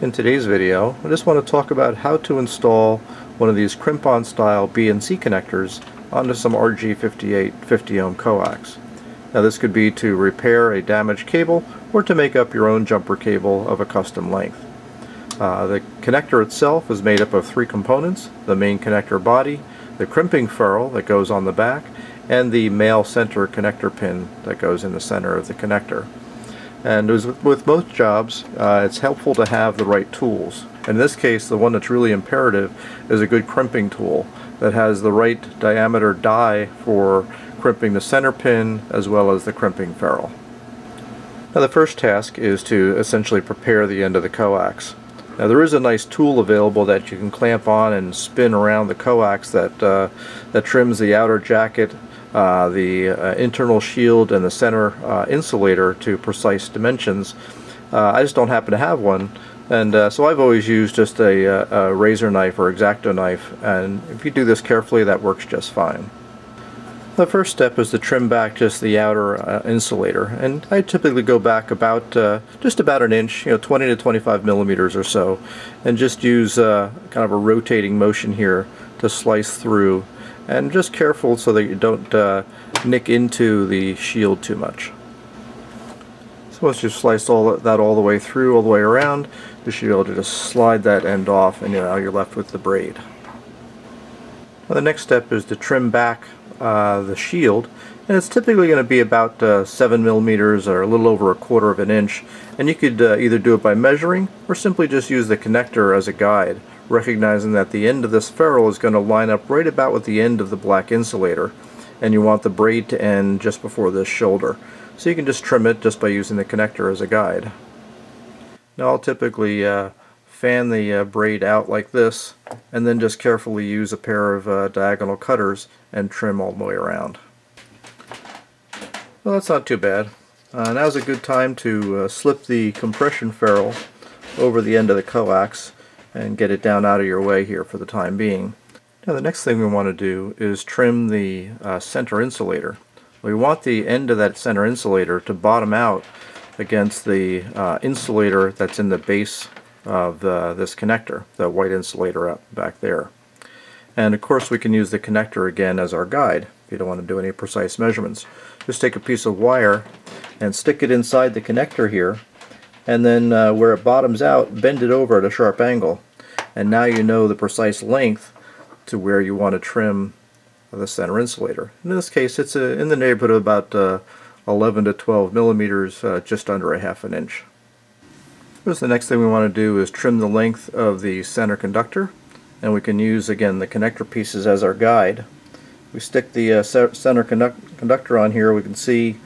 In today's video, I just want to talk about how to install one of these crimp-on style BNC connectors onto some RG58 50 ohm coax. Now this could be to repair a damaged cable or to make up your own jumper cable of a custom length. Uh, the connector itself is made up of three components, the main connector body, the crimping ferrule that goes on the back, and the male center connector pin that goes in the center of the connector. And with most jobs, uh, it's helpful to have the right tools. In this case, the one that's really imperative is a good crimping tool that has the right diameter die for crimping the center pin as well as the crimping ferrule. Now the first task is to essentially prepare the end of the coax. Now there is a nice tool available that you can clamp on and spin around the coax that, uh, that trims the outer jacket uh, the uh, internal shield and the center uh, insulator to precise dimensions. Uh, I just don't happen to have one and uh, so I've always used just a, a, razor knife or X-Acto knife and if you do this carefully that works just fine. The first step is to trim back just the outer uh, insulator and I typically go back about uh, just about an inch, you know 20 to 25 millimeters or so and just use uh, kind of a rotating motion here to slice through and just careful so that you don't uh, nick into the shield too much. So once you've sliced all that all the way through, all the way around, you should be able to just slide that end off and you know, you're left with the braid. Now the next step is to trim back uh, the shield and it's typically going to be about uh, 7 millimeters or a little over a quarter of an inch and you could uh, either do it by measuring or simply just use the connector as a guide recognizing that the end of this ferrule is going to line up right about with the end of the black insulator and you want the braid to end just before this shoulder. So you can just trim it just by using the connector as a guide. Now I'll typically uh, fan the uh, braid out like this and then just carefully use a pair of uh, diagonal cutters and trim all the way around. Well that's not too bad. Uh, now's a good time to uh, slip the compression ferrule over the end of the coax and get it down out of your way here for the time being. Now the next thing we want to do is trim the uh, center insulator. We want the end of that center insulator to bottom out against the uh, insulator that's in the base of this connector, the white insulator up back there. And of course we can use the connector again as our guide if you don't want to do any precise measurements. Just take a piece of wire and stick it inside the connector here and then uh, where it bottoms out bend it over at a sharp angle and now you know the precise length to where you want to trim the center insulator. In this case it's uh, in the neighborhood of about uh, 11 to 12 millimeters, uh, just under a half an inch. Here's the next thing we want to do is trim the length of the center conductor and we can use again the connector pieces as our guide. We stick the uh, center conductor on here we can see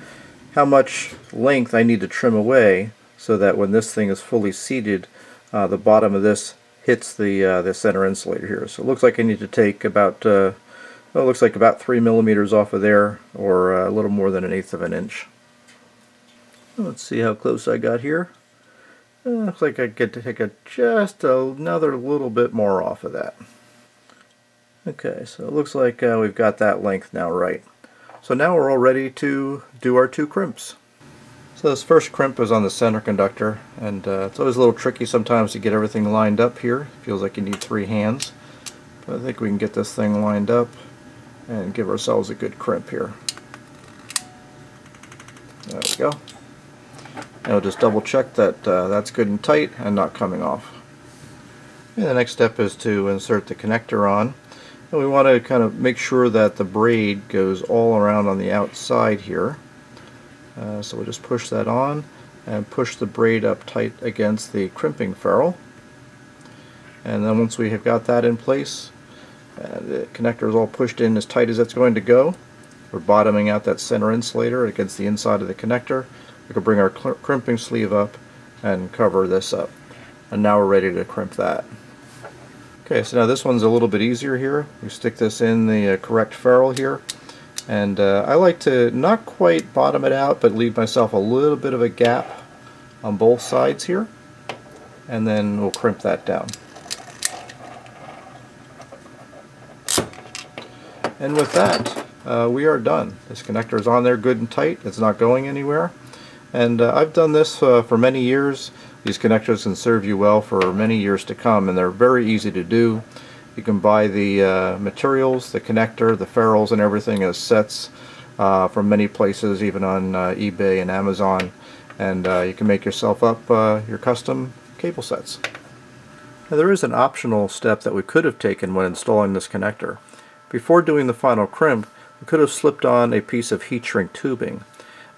how much length I need to trim away so that when this thing is fully seated uh, the bottom of this hits the uh, the center insulator here. So it looks like I need to take about uh, well, it looks like about three millimeters off of there, or uh, a little more than an eighth of an inch. Let's see how close I got here. Looks like I get to take a, just another little bit more off of that. Okay, so it looks like uh, we've got that length now right. So now we're all ready to do our two crimps. So this first crimp is on the center conductor and uh, it's always a little tricky sometimes to get everything lined up here. Feels like you need three hands. But I think we can get this thing lined up and give ourselves a good crimp here. There we go. And we'll just double check that uh, that's good and tight and not coming off. And the next step is to insert the connector on. And we want to kind of make sure that the braid goes all around on the outside here. Uh, so we'll just push that on and push the braid up tight against the crimping ferrule. And then once we have got that in place, uh, the connector is all pushed in as tight as it's going to go. We're bottoming out that center insulator against the inside of the connector. We can bring our crimping sleeve up and cover this up. And now we're ready to crimp that. Okay, so now this one's a little bit easier here. We stick this in the uh, correct ferrule here and uh, I like to not quite bottom it out, but leave myself a little bit of a gap on both sides here. And then we'll crimp that down. And with that, uh, we are done. This connector is on there good and tight. It's not going anywhere. And uh, I've done this uh, for many years These connectors can serve you well for many years to come and they're very easy to do. You can buy the uh, materials, the connector, the ferrules and everything as sets uh, from many places, even on uh, eBay and Amazon. And uh, you can make yourself up your custom cable sets. Now there is an optional step that we could have taken when installing this connector. Before doing the final crimp, we could have slipped on a piece of heat shrink tubing.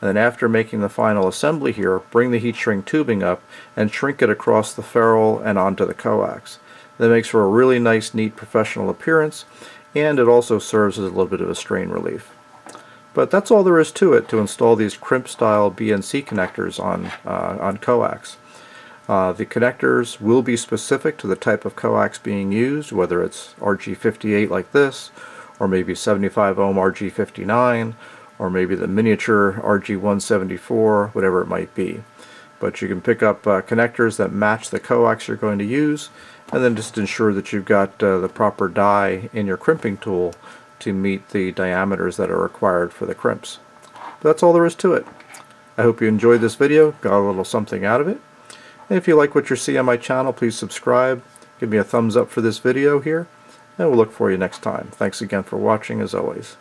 And then after making the final assembly here, bring the heat shrink tubing up and shrink it across the ferrule and onto the coax. That makes for a really nice, neat, professional appearance, and it also serves as a little bit of a strain relief. But that's all there is to it to install these crimp-style BNC connectors on, uh, on coax. Uh, the connectors will be specific to the type of coax being used, whether it's RG58 like this, or maybe 75 ohm RG59, or maybe the miniature RG174, whatever it might be. But you can pick up uh, connectors that match the coax you're going to use, and then just ensure that you've got uh, the proper die in your crimping tool to meet the diameters that are required for the crimps. But that's all there is to it. I hope you enjoyed this video, got a little something out of it. And if you like what you see on my channel, please subscribe, give me a thumbs up for this video here, and we'll look for you next time. Thanks again for watching as always.